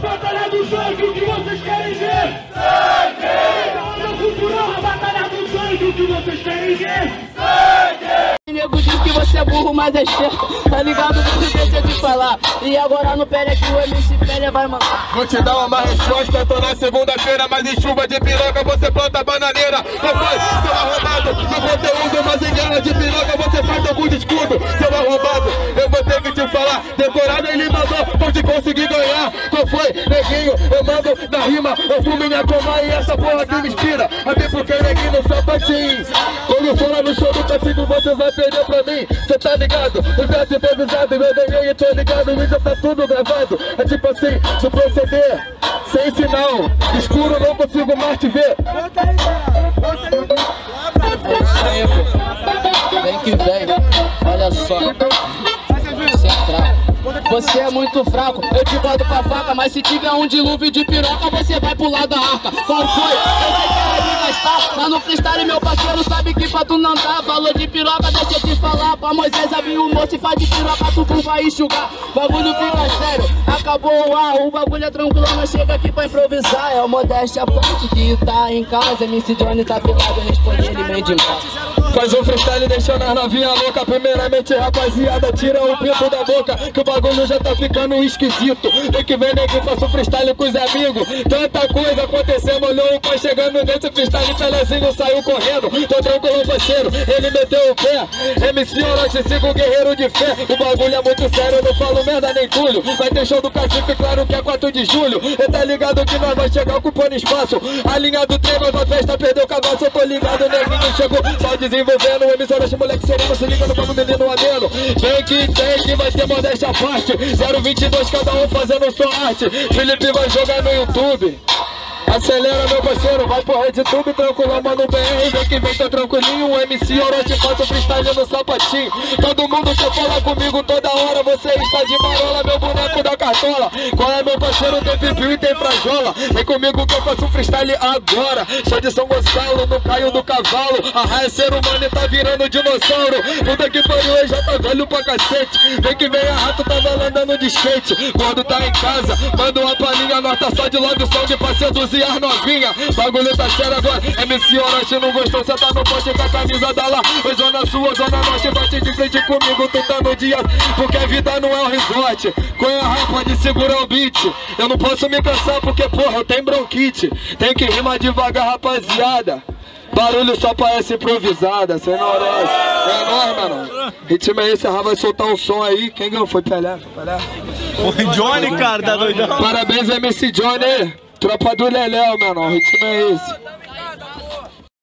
Batalha do sangue, o que vocês querem ver? Sangue! Na cultural, a batalha do sangue, o que vocês querem ver? Nego diz que você é burro, mas é esperto Tá ligado? Não deixa de falar E agora no pé que o MC Pele vai mandar Vou te dar uma resposta, tô na segunda-feira, mas em chuva de piroca você planta bananeira. Não foi, seu arrombado, no conteúdo, mas em guerra de piroca você faz algum escudo. Seu arrombado, conseguir ganhar. Qual foi, neguinho? Eu mando na rima, eu fumo minha coma e essa porra que me inspira. A mim porque neguinho no sapatinho. Quando for lá no show do castigo, você vai perder pra mim. Cê tá ligado? O verso improvisado, meu ganhei, tô ligado, e já tá tudo gravado. É tipo assim, se proceder, sem sinal, escuro não consigo mais te ver. Vem que vem, olha só você é muito fraco, eu te boto com a faca Mas se tiver um dilúvio de piroca, você vai pular da arca. Qual foi? Eu sei que era de gastar Mas no freestyle meu parceiro sabe que pra tu não dá Falou de piroca, deixa eu te falar Pra Moisés abrir o moço e faz de piroca Tu vai enxugar, bagulho fica sério Acabou o ar, o bagulho é tranquilo Mas chega aqui pra improvisar. É o Modéstia Ponte que tá em casa MC Johnny tá pilado, responde ele meio demais Faz um freestyle deixando as novinha louca. Primeiramente rapaziada, tira o pinto da boca Que o bagulho já tá ficando esquisito. Tem que ver nego, faça um freestyle com os amigos. Tanta coisa acontecendo, olhou o pai chegando nesse freestyle Pelezinho saiu correndo, tô tranquilo parceiro Ele meteu o pé, MC Orochi, sigo guerreiro de fé. O bagulho é muito sério, não falo merda nem tulho Vai ter show do cacife, claro que é 4 de julho. E tá ligado que nós vai chegar ocupando espaço. A linha do treino, na festa perdeu o cagaço Eu tô ligado, neguinho chegou, só desenvolvendo Emissoras de moleque sereno, se liga no papo menino ameno Tem que tem que vai ter modéstia à parte. 022 cada um fazendo sua arte. Felipe vai jogar no YouTube Acelera meu parceiro, vai pro RedTube tranquilo, mano BR Vem que vem, tá tranquilinho, MC Orochi faz o freestyle no sapatinho. Todo mundo quer falar comigo toda hora Você está de marola, meu boneco da cartola. Qual é meu parceiro, tem pipiu e tem frajola. Vem comigo que eu faço freestyle agora. Sou de São Gonçalo, no caio do cavalo. A raia é ser humano e tá virando dinossauro. Puta que pariu, eu já tá velho pra cacete. Vem que vem a rato, tava andando de skate. Quando tá em casa, manda uma palhinha Nota só de love song pra seduzir as novinha Bagulho tá sério agora MC Orochi não gostou, cê tá no poste com a camisa da lá Oi zona sul, zona norte, bate de frente comigo Tu tá no dia, porque a vida não é um resort Cunha rapa de segurar o beat Eu não posso me cansar porque porra eu tenho bronquite Tem que rimar devagar rapaziada Barulho só parece improvisada, sem merece. É nóis, mano. Ritmo é esse, a vai soltar um som aí. Quem ganhou? Foi Pelé? Foi Pelé? Foi Johnny, cara, tá doidão. Parabéns, MC Johnny. Tropa do Leléo, mano. O ritmo é esse.